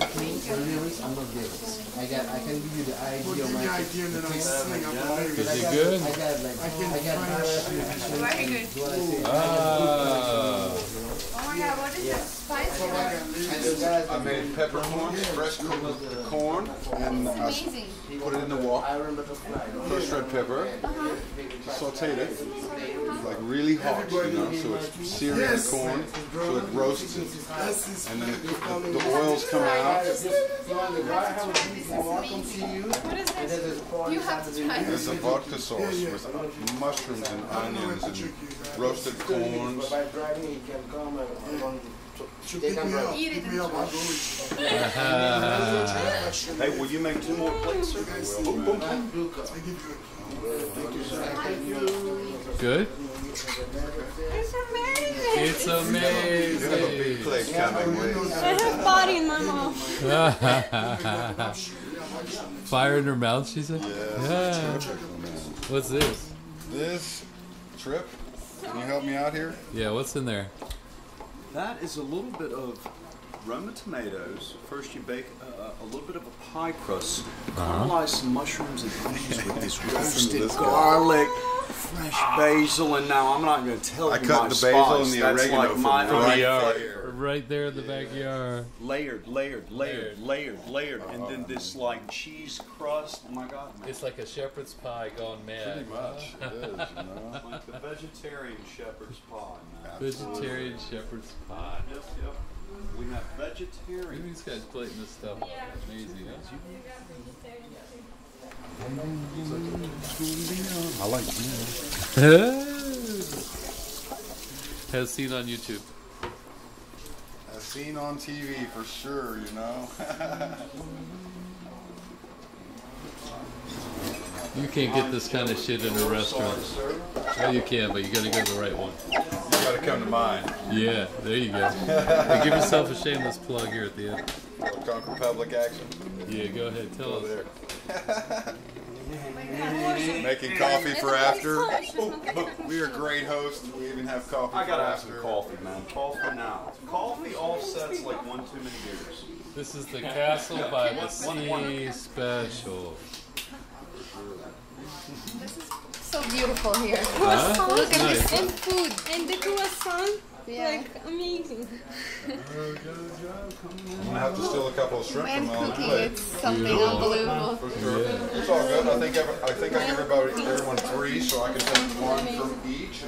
lyrics, I'm not lyrics. I got, I can give you the idea Well, of give me the idea and then I'll sing up the lyrics. Is it good? I got like, I can I got find highlights, it. musicians, Very good. what I. Ah. Oh my god, what is this? Spicy one? And the guys, I made peppercorn, fresh cooked corn, and I s- Amazing. put it in the wok. I remember the fly. Crushed red pepper, sauteed it, like really hot, you know, so it's searing the Yes. corn, so it roasts it. And then the, the, the oils come out. You want the guy have a piece of welcome to you. What is And this? there's You have to try There's a vodka sauce with mushrooms and onions and roasted corns. But by driving, you can come and I'm on. She'll They pick me up. Eat Pick me up. I'll go with Hey, will you make two more plates, sir? Boom, boom, boom. you. I give you Good? It's amazing. It's amazing. You have a big plate coming, wait. Eh? I have body in my mouth. Fire in her mouth, she said? Yeah. What's this? This Tripp, can you help me out here? Yeah, what's in there? That is a little bit of Roma tomatoes. First, you bake uh, a little bit of a pie crust. Caramelize some mushrooms and onions with this roasted this garlic, fresh basil, and now I'm not going to tell I you cut my the basil and the That's oregano like from my right Yard. there. Right there in the backyard. layered, layered, layered, layered, layered, and then this like cheese crust. Oh my God, man. It's like a shepherd's pie gone mad. Pretty much, it is, you know. like the vegetarian shepherd's pie, man. Vegetarian shepherd's pie. Yep, yep. We have Look at these guys plating this stuff. Amazing, huh? I like Has seen on YouTube. As seen on TV for sure, you know. You can't get this kind of shit in a restaurant. Oh, you can, but you gotta go to the right one. You come to mine. Yeah, there you go. Hey, give yourself a shameless plug here at the end. Conquer Public Action. Yeah, go ahead. Tell us. There. Making coffee for after. We are great hosts. We even have coffee I for gotta have some after. coffee, man. Coffee now. Coffee offsets like one too many beers. This is the Castle by the Sea special. This is so beautiful here. Huh? Look at Nice. this. And food. And the croissant, Yeah. like amazing. I'm gonna have to steal a couple of shrimp And from my cooking. plate. It's something Beautiful. unbelievable. For sure. It's all good. I think every, I think I give everybody everyone three, so I can take one from each.